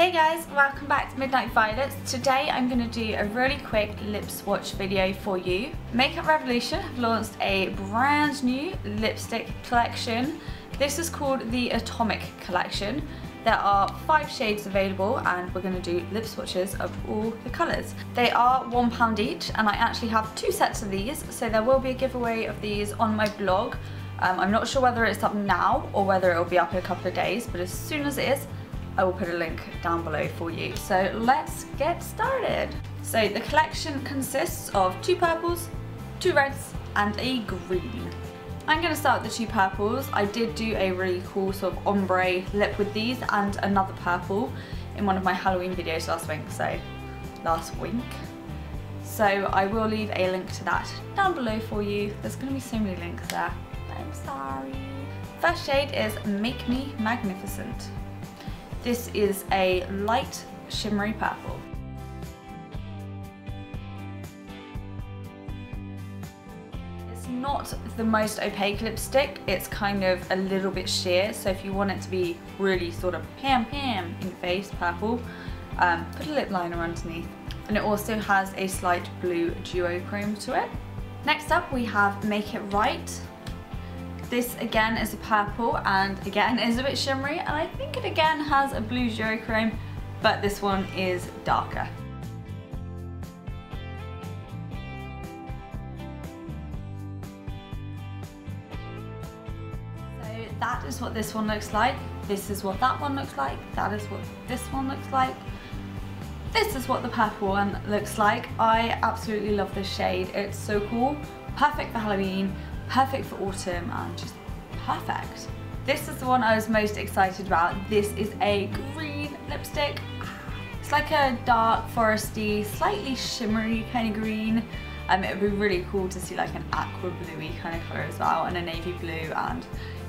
Hey guys, welcome back to Midnight Violets. Today I'm going to do a really quick lip swatch video for you. Makeup Revolution have launched a brand new lipstick collection. This is called the Atomic Collection. There are five shades available and we're going to do lip swatches of all the colours. They are one pound each and I actually have two sets of these so there will be a giveaway of these on my blog. Um, I'm not sure whether it's up now or whether it will be up in a couple of days but as soon as it is I will put a link down below for you. So let's get started. So the collection consists of two purples, two reds and a green. I'm going to start with the two purples. I did do a really cool sort of ombre lip with these and another purple in one of my Halloween videos last week, so last week. So I will leave a link to that down below for you. There's going to be so many links there. I'm sorry. First shade is Make Me Magnificent. This is a light shimmery purple. It's not the most opaque lipstick, it's kind of a little bit sheer, so if you want it to be really sort of pam pam in face purple, um, put a lip liner underneath. And it also has a slight blue duochrome to it. Next up we have Make It Right. This again is a purple and again is a bit shimmery and I think it again has a blue duochrome but this one is darker. So that is what this one looks like, this is what that one looks like, that is what this one looks like, this is what the purple one looks like. I absolutely love this shade, it's so cool, perfect for Halloween, perfect for autumn and just perfect. This is the one I was most excited about. This is a green lipstick. It's like a dark foresty, slightly shimmery kind of green. Um, it would be really cool to see like an aqua bluey kind of colour as well and a navy blue and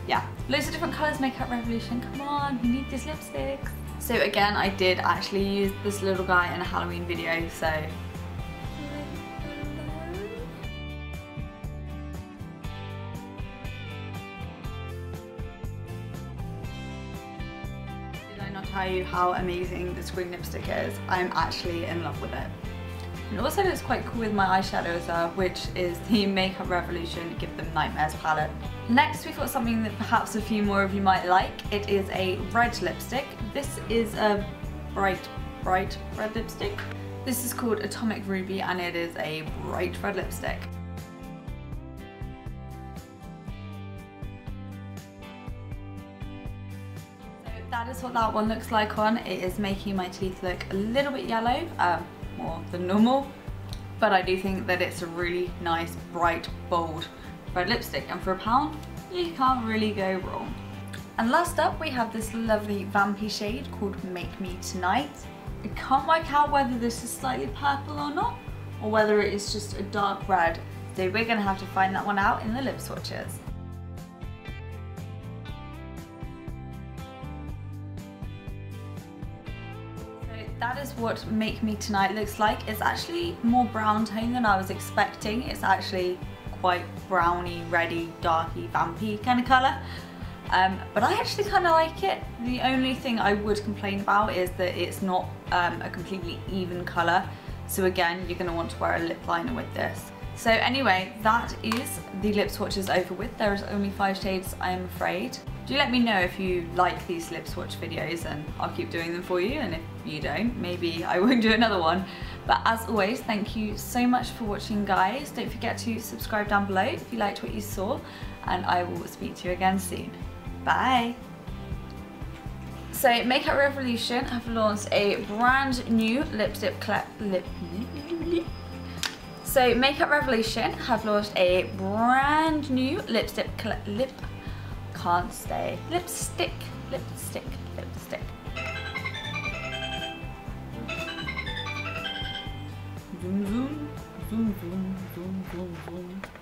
yeah, loads of different colours Makeup Revolution. Come on, we need these lipsticks. So again, I did actually use this little guy in a Halloween video, so Tell you how amazing this green lipstick is? I'm actually in love with it. And also looks quite cool with my eyeshadow as well, uh, which is the Makeup Revolution Give Them Nightmares palette. Next we've got something that perhaps a few more of you might like. It is a red lipstick. This is a bright, bright red lipstick. This is called Atomic Ruby and it is a bright red lipstick. That is what that one looks like on. It is making my teeth look a little bit yellow. Um, more than normal. But I do think that it's a really nice, bright, bold red lipstick. And for a pound, you can't really go wrong. And last up, we have this lovely vampy shade called Make Me Tonight. I can't work out whether this is slightly purple or not, or whether it is just a dark red. So we're gonna have to find that one out in the lip swatches. That is what Make Me Tonight looks like. It's actually more brown tone than I was expecting. It's actually quite browny, reddy, darky, vampy kind of colour. Um, but I actually kind of like it. The only thing I would complain about is that it's not um, a completely even colour. So again, you're going to want to wear a lip liner with this. So anyway, that is the lip swatches over with. There is only five shades, I am afraid. Do let me know if you like these lip swatch videos and I'll keep doing them for you and if you don't, maybe I won't do another one. But as always, thank you so much for watching guys. Don't forget to subscribe down below if you liked what you saw and I will speak to you again soon. Bye! So Makeup Revolution have launched a brand new lipstick lip So Makeup Revolution have launched a brand new lipstick lip can't stay. Lipstick, lipstick, lipstick. vum, vum, vum, vum, vum.